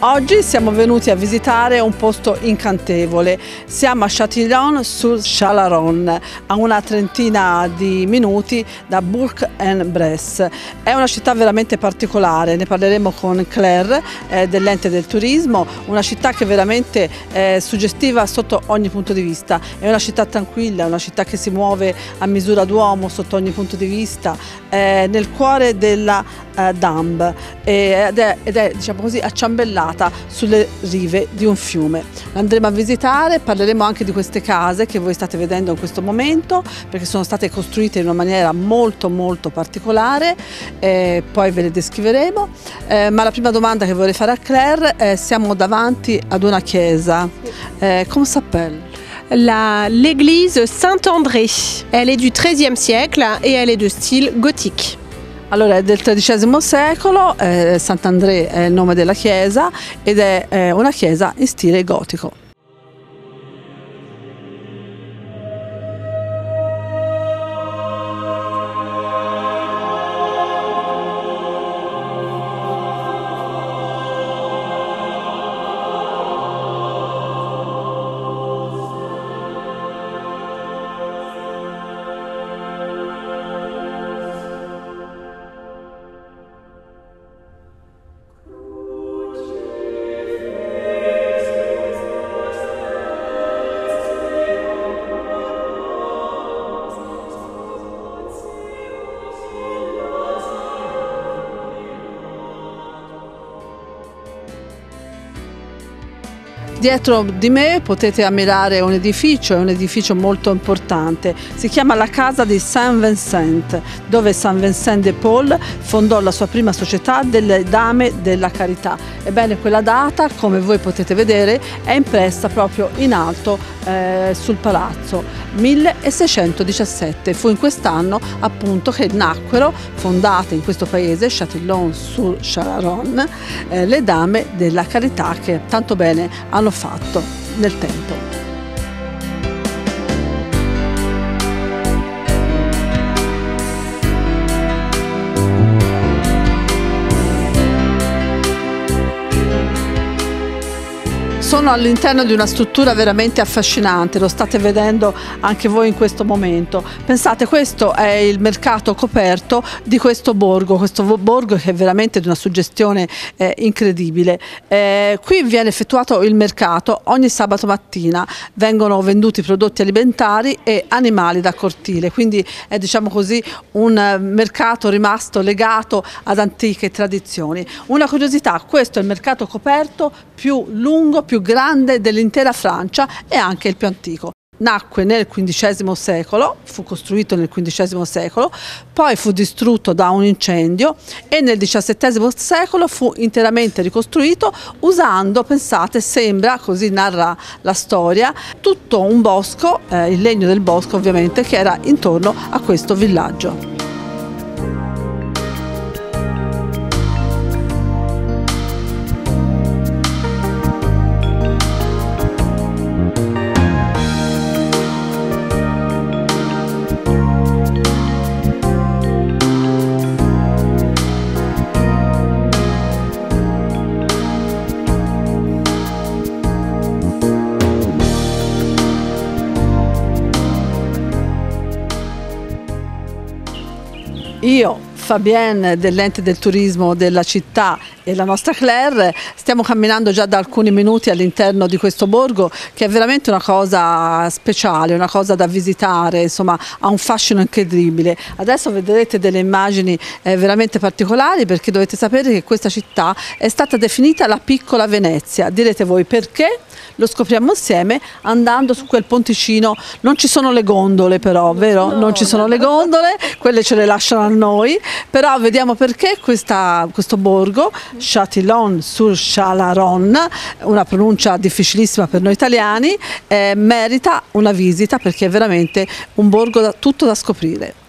Oggi siamo venuti a visitare un posto incantevole. Siamo a Châtillon-sur-Chalaronne, a una trentina di minuti da Bourg-en-Bresse. È una città veramente particolare, ne parleremo con Claire eh, dell'ente del turismo, una città che è veramente è suggestiva sotto ogni punto di vista. È una città tranquilla, una città che si muove a misura d'uomo sotto ogni punto di vista, è nel cuore della eh, Dumb ed è, ed è diciamo così, acciambellata collocata sulle rive di un fiume. Andremo a visitare, parleremo anche di queste case che voi state vedendo in questo momento perché sono state costruite in una maniera molto molto particolare, eh, poi ve le descriveremo, eh, ma la prima domanda che vorrei fare a Claire è siamo davanti ad una chiesa, eh, come s'appelle? l'église Saint-André. Elle est du XIIIe siècle et elle est de style gothique. Allora, è del XIII secolo, eh, Sant'André è il nome della chiesa ed è eh, una chiesa in stile gotico. Dietro di me potete ammirare un edificio, è un edificio molto importante, si chiama la Casa di Saint Vincent, dove Saint Vincent de Paul fondò la sua prima società delle Dame della Carità. Ebbene, quella data, come voi potete vedere, è impressa proprio in alto eh, sul palazzo, 1617. Fu in quest'anno appunto che nacquero, fondate in questo paese, Châtillon-sur-Chalaronne, eh, le Dame della Carità che tanto bene hanno fatto nel tempo. Sono all'interno di una struttura veramente affascinante, lo state vedendo anche voi in questo momento. Pensate, questo è il mercato coperto di questo borgo, questo borgo che è veramente di una suggestione eh, incredibile. Eh, qui viene effettuato il mercato ogni sabato mattina, vengono venduti prodotti alimentari e animali da cortile, quindi è diciamo così un mercato rimasto legato ad antiche tradizioni. Una curiosità, questo è il mercato coperto più lungo, più grande dell'intera Francia e anche il più antico. Nacque nel XV secolo, fu costruito nel XV secolo, poi fu distrutto da un incendio e nel XVII secolo fu interamente ricostruito usando, pensate, sembra, così narra la storia, tutto un bosco, eh, il legno del bosco ovviamente, che era intorno a questo villaggio. Fabienne dell'ente del turismo della città e la nostra Claire stiamo camminando già da alcuni minuti all'interno di questo borgo che è veramente una cosa speciale, una cosa da visitare, insomma ha un fascino incredibile. Adesso vedrete delle immagini eh, veramente particolari perché dovete sapere che questa città è stata definita la piccola Venezia. Direte voi perché? Lo scopriamo insieme andando su quel ponticino. Non ci sono le gondole però, vero? No, non ci sono le gondole, quelle ce le lasciano a noi, però vediamo perché questa, questo borgo, Châtillon-sur-Chalaronne, una pronuncia difficilissima per noi italiani, eh, merita una visita perché è veramente un borgo da, tutto da scoprire.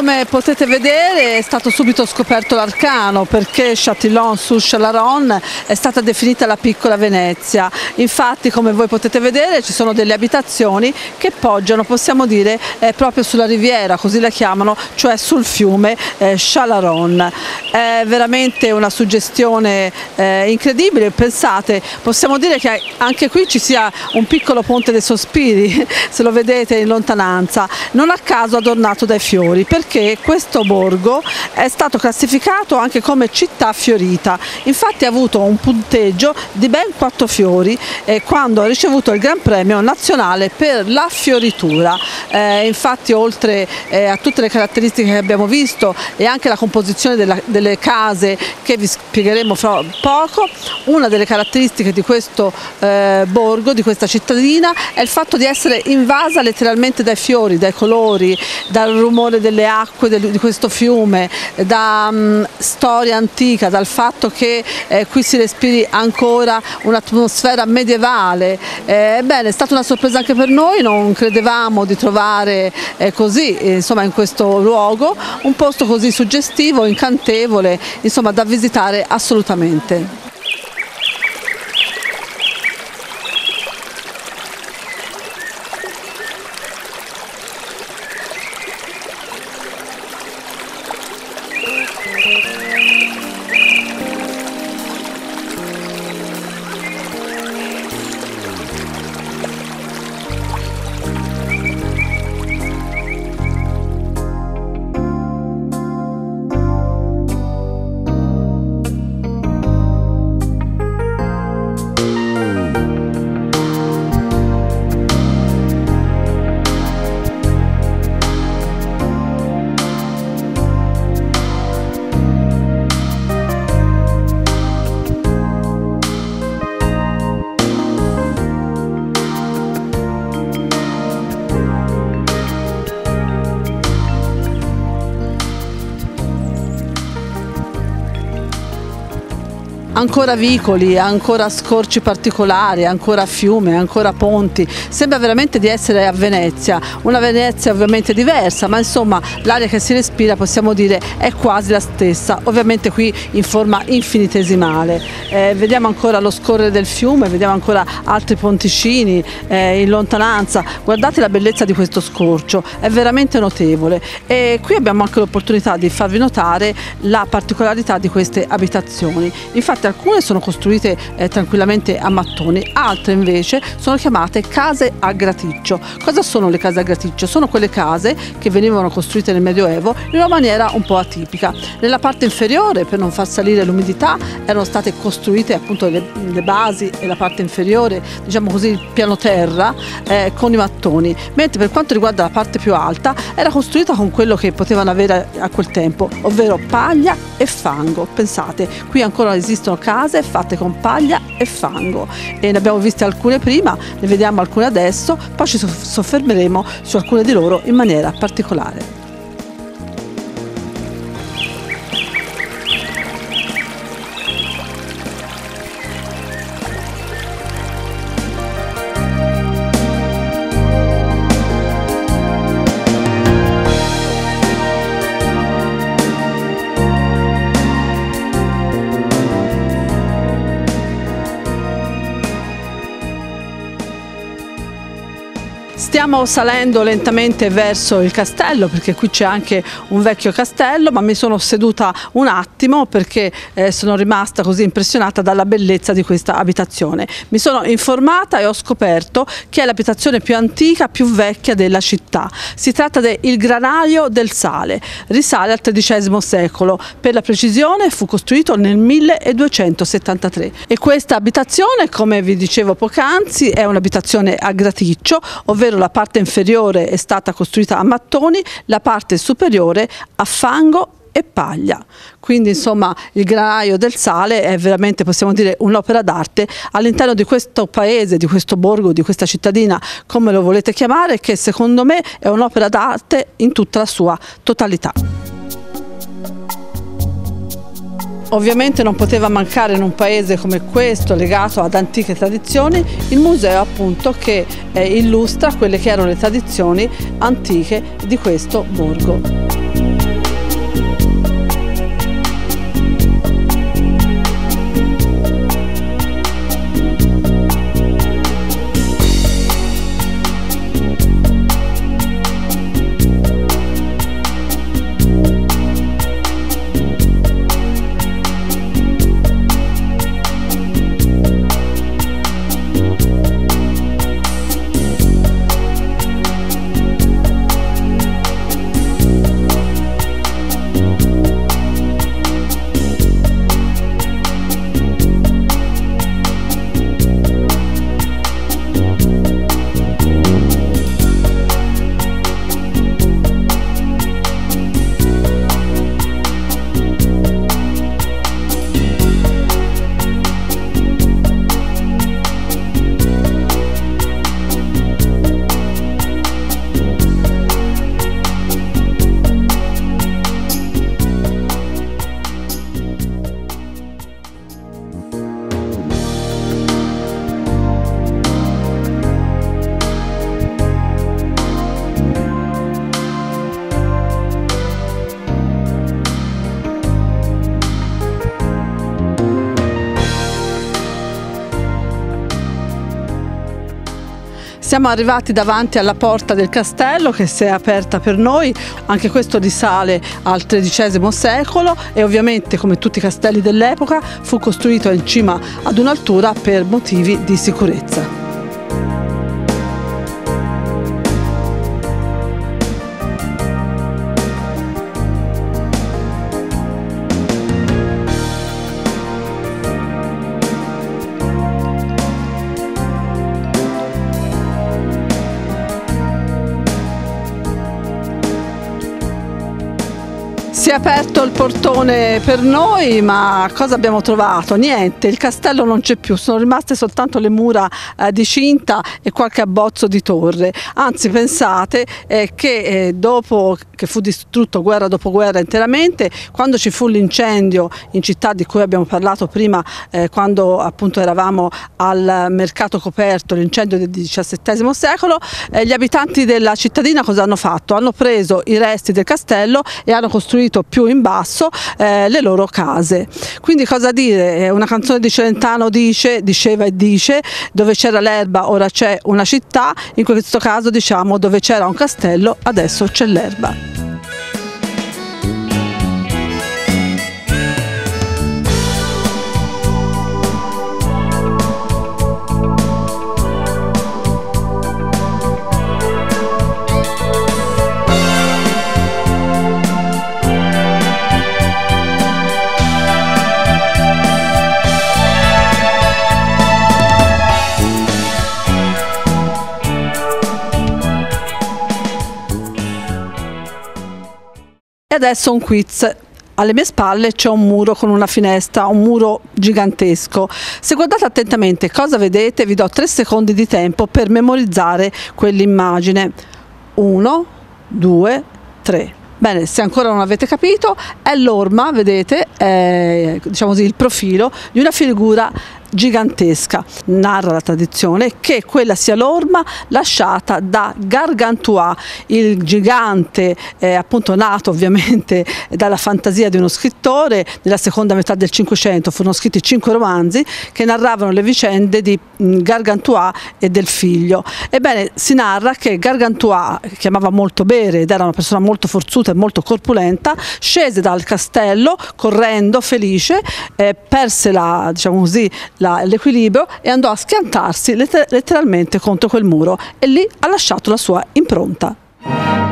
Come potete vedere è stato subito scoperto l'arcano perché Châtillon-sur-Chalaronne è stata definita la piccola Venezia. Infatti come voi potete vedere ci sono delle abitazioni che poggiano, possiamo dire, eh, proprio sulla riviera, così la chiamano, cioè sul fiume eh, Chalaronne. È veramente una suggestione eh, incredibile, pensate, possiamo dire che anche qui ci sia un piccolo ponte dei sospiri, se lo vedete in lontananza, non a caso adornato dai fiori, perché questo borgo è stato classificato anche come città fiorita, infatti ha avuto un punteggio di ben quattro fiori eh, quando ha ricevuto il Gran Premio nazionale per la fioritura, eh, infatti oltre eh, a tutte le caratteristiche che abbiamo visto e anche la composizione della, delle case che vi spiegheremo fra poco, una delle caratteristiche di questo eh, borgo, di questa cittadina è il fatto di essere invasa letteralmente dai fiori, dai colori, dal rumore delle acque del, di questo fiume, da um, storia antica, dal fatto che eh, qui si respiri ancora un'atmosfera medievale. Eh, ebbene, è stata una sorpresa anche per noi, non credevamo di trovare eh, così, insomma, in questo luogo, un posto così suggestivo, incantevole, insomma, da visitare assolutamente. Ancora vicoli, ancora scorci particolari, ancora fiume, ancora ponti, sembra veramente di essere a Venezia, una Venezia ovviamente diversa, ma insomma l'aria che si respira possiamo dire è quasi la stessa, ovviamente qui in forma infinitesimale. Eh, vediamo ancora lo scorrere del fiume, vediamo ancora altri ponticini eh, in lontananza, guardate la bellezza di questo scorcio, è veramente notevole. E qui abbiamo anche l'opportunità di farvi notare la particolarità di queste abitazioni. Infatti alcune sono costruite eh, tranquillamente a mattoni, altre invece sono chiamate case a graticcio. Cosa sono le case a graticcio? Sono quelle case che venivano costruite nel Medioevo in una maniera un po' atipica. Nella parte inferiore, per non far salire l'umidità, erano state costruite appunto le, le, basi e la parte inferiore, diciamo così, il piano terra eh, con i mattoni, mentre per quanto riguarda la parte più alta era costruita con quello che potevano avere a quel tempo, ovvero paglia e fango. Pensate, qui ancora esistono case fatte con paglia e fango e ne abbiamo viste alcune prima, ne vediamo alcune adesso, poi ci soffermeremo su alcune di loro in maniera particolare. Stiamo salendo lentamente verso il castello perché qui c'è anche un vecchio castello ma mi sono seduta un attimo perché eh, sono rimasta così impressionata dalla bellezza di questa abitazione. Mi sono informata e ho scoperto che è l'abitazione più antica, più vecchia della città. Si tratta del Granaio del Sale, risale al XIII secolo. Per la precisione fu costruito nel 1273 e questa abitazione come vi dicevo poc'anzi è un'abitazione a graticcio ovvero la parte inferiore è stata costruita a mattoni, la parte superiore a fango e paglia. Quindi insomma il granaio del sale è veramente possiamo dire un'opera d'arte all'interno di questo paese, di questo borgo, di questa cittadina, come lo volete chiamare, che secondo me è un'opera d'arte in tutta la sua totalità. Ovviamente non poteva mancare in un paese come questo, legato ad antiche tradizioni, il museo appunto che eh, illustra quelle che erano le tradizioni antiche di questo borgo. Siamo arrivati davanti alla porta del castello che si è aperta per noi, anche questo risale al XIII secolo e ovviamente come tutti i castelli dell'epoca fu costruito in cima ad un'altura per motivi di sicurezza. Si è aperto il portone per noi, ma cosa abbiamo trovato? Niente, il castello non c'è più, sono rimaste soltanto le mura eh, di cinta e qualche abbozzo di torre. Anzi, pensate eh, che eh, dopo che fu distrutto guerra dopo guerra interamente, quando ci fu l'incendio in città di cui abbiamo parlato prima, eh, quando appunto eravamo al mercato coperto, l'incendio del XVII secolo, eh, gli abitanti della cittadina cosa hanno fatto? Hanno preso i resti del castello e hanno costruito costruito più in basso eh, le loro case. Quindi cosa dire? Eh, una canzone di Celentano dice, diceva e dice, dove c'era l'erba ora c'è una città, in questo caso diciamo dove c'era un castello adesso c'è l'erba. E adesso un quiz. Alle mie spalle c'è un muro con una finestra, un muro gigantesco. Se guardate attentamente cosa vedete, vi do tre secondi di tempo per memorizzare quell'immagine. Uno, due, tre. Bene, se ancora non avete capito, è l'orma, vedete, è, diciamo così, il profilo di una figura gigantesca. Narra la tradizione che quella sia l'orma lasciata da Gargantua, il gigante eh, appunto nato ovviamente dalla fantasia di uno scrittore. Nella seconda metà del Cinquecento furono scritti cinque romanzi che narravano le vicende di mm, Gargantua e del figlio. Ebbene, si narra che Gargantua, che amava molto bere ed era una persona molto forzuta e molto corpulenta, scese dal castello correndo felice, eh, perse la, diciamo così, l'equilibrio e andò a schiantarsi letteralmente contro quel muro e lì ha lasciato la sua impronta.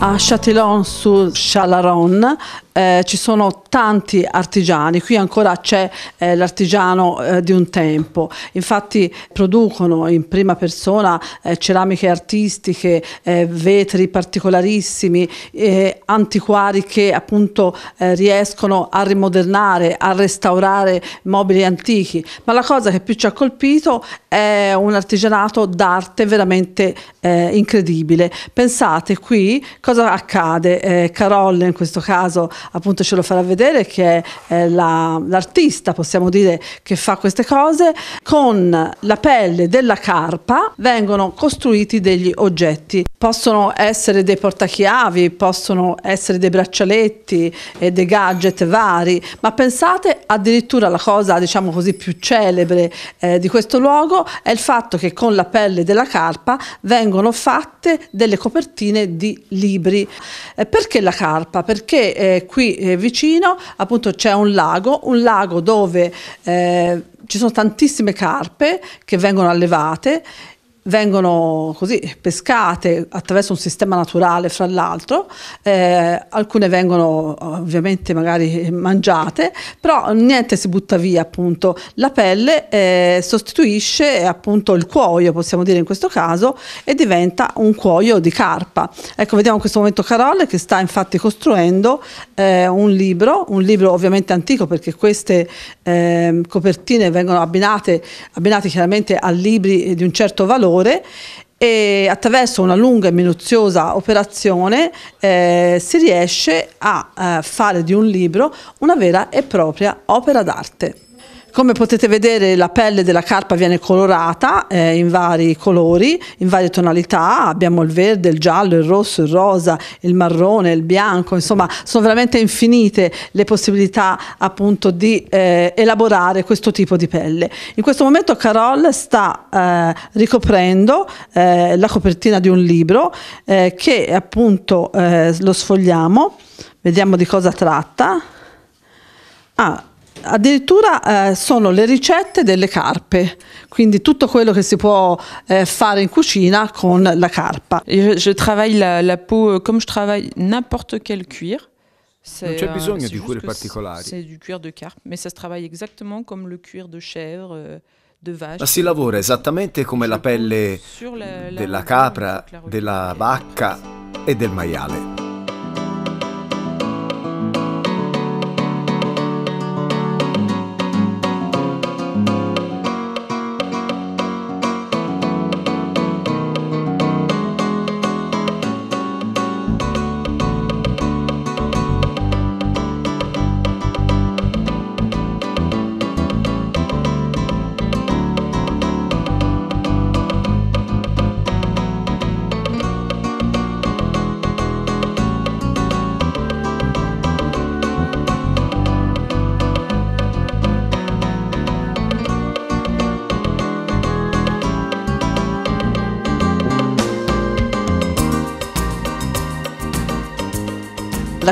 A Châtillon-sur-Chalaronne eh, ci sono tanti artigiani, qui ancora c'è eh, l'artigiano eh, di un tempo, infatti producono in prima persona eh, ceramiche artistiche, eh, vetri particolarissimi, eh, antiquari che appunto riescono a rimodernare, a restaurare mobili antichi, ma la cosa che più ci ha colpito è un artigianato d'arte veramente incredibile. Pensate qui cosa accade, Carolle in questo caso appunto ce lo farà vedere che è la, l'artista, possiamo dire, che fa queste cose, con la pelle della carpa vengono costruiti degli oggetti. Possono essere dei portachiavi, possono essere dei braccialetti e dei gadget vari, ma pensate addirittura la cosa, diciamo così, più celebre eh, di questo luogo è il fatto che con la pelle della carpa vengono fatte delle copertine di libri. Eh, perché la carpa? Perché eh, qui eh, vicino appunto c'è un lago, un lago dove eh, ci sono tantissime carpe che vengono allevate vengono così pescate attraverso un sistema naturale fra l'altro, eh, alcune vengono ovviamente magari mangiate, però niente si butta via appunto, la pelle eh, sostituisce appunto il cuoio possiamo dire in questo caso e diventa un cuoio di carpa. Ecco vediamo in questo momento Carolle che sta infatti costruendo eh, un libro, un libro ovviamente antico perché queste ehm, copertine vengono abbinate, abbinate chiaramente a libri di un certo valore valore e attraverso una lunga e minuziosa operazione eh, si riesce a eh, fare di un libro una vera e propria opera d'arte. Come potete vedere la pelle della carpa viene colorata eh, in vari colori, in varie tonalità, abbiamo il verde, il giallo, il rosso, il rosa, il marrone, il bianco, insomma sono veramente infinite le possibilità appunto di eh, elaborare questo tipo di pelle. In questo momento Carol sta eh, ricoprendo eh, la copertina di un libro eh, che appunto eh, lo sfogliamo, vediamo di cosa tratta. Ah, addirittura eh, sono le ricette delle carpe, quindi tutto quello che si può eh, fare in cucina con la carpa. Je, je travaille la, la peau euh, comme je travaille n'importe quel cuir. Non c'è bisogno di cure particolari. C'est du cuir de carpe, mais ça se travaille exactement comme le cuir de chèvre. Euh, de vache. Ma si lavora esattamente come la pelle della capra, della vacca e del maiale.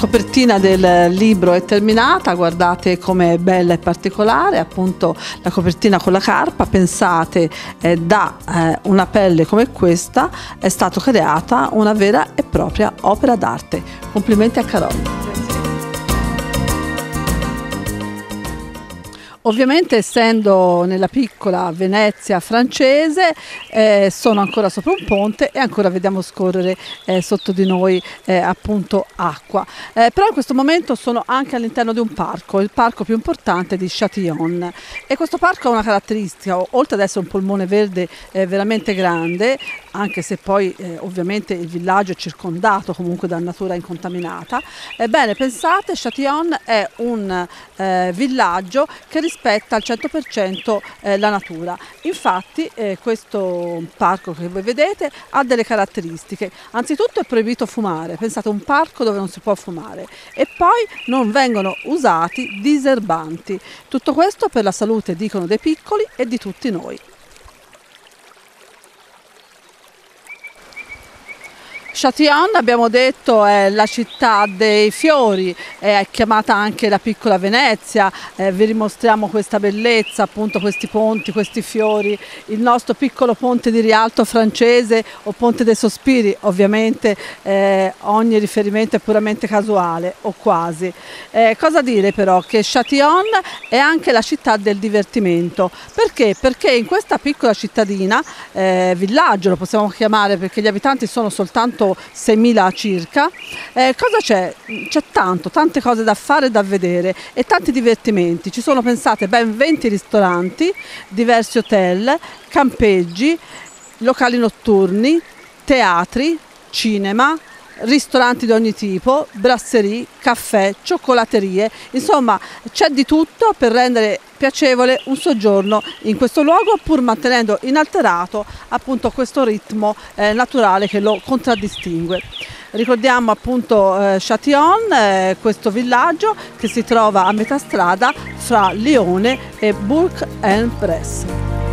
Copertina del libro è terminata, guardate come è bella e particolare, appunto la copertina con la carpa, pensate eh, da eh, una pelle come questa è stata creata una vera e propria opera d'arte. Complimenti a Carolina. Ovviamente essendo nella piccola Venezia francese eh, sono ancora sopra un ponte e ancora vediamo scorrere eh, sotto di noi eh, appunto acqua. Eh, però in questo momento sono anche all'interno di un parco, il parco più importante di Châtillon e questo parco ha una caratteristica, oltre ad essere un polmone verde eh, veramente grande, anche se poi eh, ovviamente il villaggio è circondato comunque da natura incontaminata, ebbene pensate Châtillon è un villaggio che rispetta al 100% eh, la natura. Infatti eh, questo parco che voi vedete ha delle caratteristiche. Anzitutto è proibito fumare, pensate un parco dove non si può fumare e poi non vengono usati diserbanti. Tutto questo per la salute dicono dei piccoli e di tutti noi. Châtillon abbiamo detto è la città dei fiori, è chiamata anche la piccola Venezia, eh, vi dimostriamo questa bellezza, appunto questi ponti, questi fiori, il nostro piccolo ponte di Rialto francese o ponte dei sospiri, ovviamente eh, ogni riferimento è puramente casuale o quasi. Eh, cosa dire però? Che Châtillon è anche la città del divertimento, perché? Perché in questa piccola cittadina, eh, villaggio lo possiamo chiamare perché gli abitanti sono soltanto 6.000 circa. Eh, cosa c'è? C'è tanto, tante cose da fare e da vedere e tanti divertimenti. Ci sono pensate ben 20 ristoranti, diversi hotel, campeggi, locali notturni, teatri, cinema, ristoranti di ogni tipo, brasserie, caffè, cioccolaterie, insomma c'è di tutto per rendere piacevole un soggiorno in questo luogo pur mantenendo inalterato appunto questo ritmo eh, naturale che lo contraddistingue. Ricordiamo appunto eh, Châtillon, eh, questo villaggio che si trova a metà strada fra Lione e Bourg-en-Bresse.